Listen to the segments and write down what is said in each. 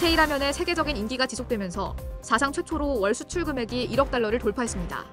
K라면의 세계적인 인기가 지속되면서 사상 최초로 월 수출 금액이 1억 달러를 돌파했습니다.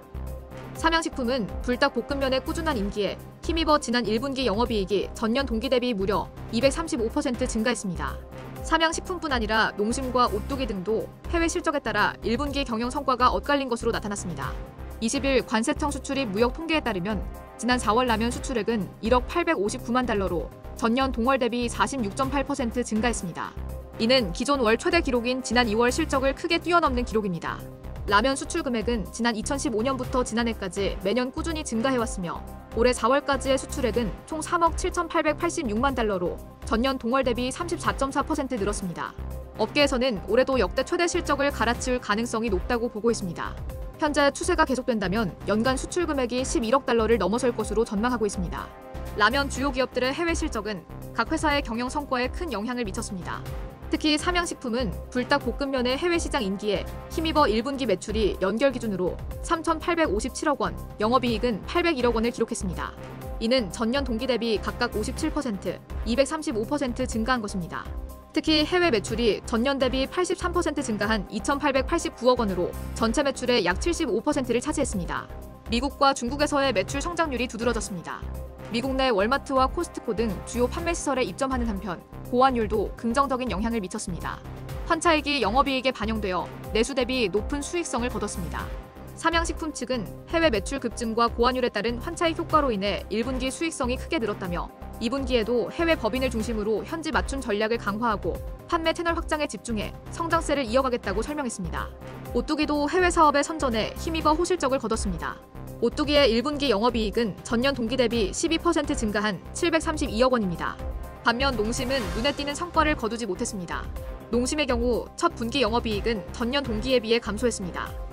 삼양식품은 불닭 볶음면의 꾸준한 인기에 힘입어 지난 1분기 영업이익이 전년 동기 대비 무려 235% 증가했습니다. 삼양식품뿐 아니라 농심과 오뚜기 등도 해외 실적에 따라 1분기 경영 성과가 엇갈린 것으로 나타났습니다. 20일 관세청 수출입 무역 통계에 따르면 지난 4월 라면 수출액은 1억 859만 달러로 전년 동월 대비 46.8% 증가했습니다. 이는 기존 월 최대 기록인 지난 2월 실적을 크게 뛰어넘는 기록입니다. 라면 수출 금액은 지난 2015년부터 지난해까지 매년 꾸준히 증가해왔으며 올해 4월까지의 수출액은 총 3억 7,886만 달러로 전년 동월 대비 34.4% 늘었습니다. 업계에서는 올해도 역대 최대 실적을 갈아치울 가능성이 높다고 보고 있습니다. 현재 추세가 계속된다면 연간 수출 금액이 11억 달러를 넘어설 것으로 전망하고 있습니다. 라면 주요 기업들의 해외 실적은 각 회사의 경영 성과에 큰 영향을 미쳤습니다. 특히 삼양식품은 불닭 볶음면의 해외 시장 인기에 힘입어 1분기 매출이 연결 기준으로 3,857억 원, 영업이익은 801억 원을 기록했습니다. 이는 전년 동기 대비 각각 57%, 235% 증가한 것입니다. 특히 해외 매출이 전년 대비 83% 증가한 2,889억 원으로 전체 매출의 약 75%를 차지했습니다. 미국과 중국에서의 매출 성장률이 두드러졌습니다. 미국 내 월마트와 코스트코 등 주요 판매 시설에 입점하는 한편 보완율도 긍정적인 영향을 미쳤습니다. 환차익이 영업이익에 반영되어 내수 대비 높은 수익성을 거뒀습니다. 삼양식품 측은 해외 매출 급증과 보완율에 따른 환차익 효과로 인해 1분기 수익성이 크게 늘었다며 2분기에도 해외 법인을 중심으로 현지 맞춤 전략을 강화하고 판매 채널 확장에 집중해 성장세를 이어가겠다고 설명했습니다. 오뚜기도 해외 사업에 선전해 힘입어 호실적을 거뒀습니다. 오뚜기의 1분기 영업이익은 전년 동기 대비 12% 증가한 732억 원입니다. 반면 농심은 눈에 띄는 성과를 거두지 못했습니다. 농심의 경우 첫 분기 영업이익은 전년 동기에 비해 감소했습니다.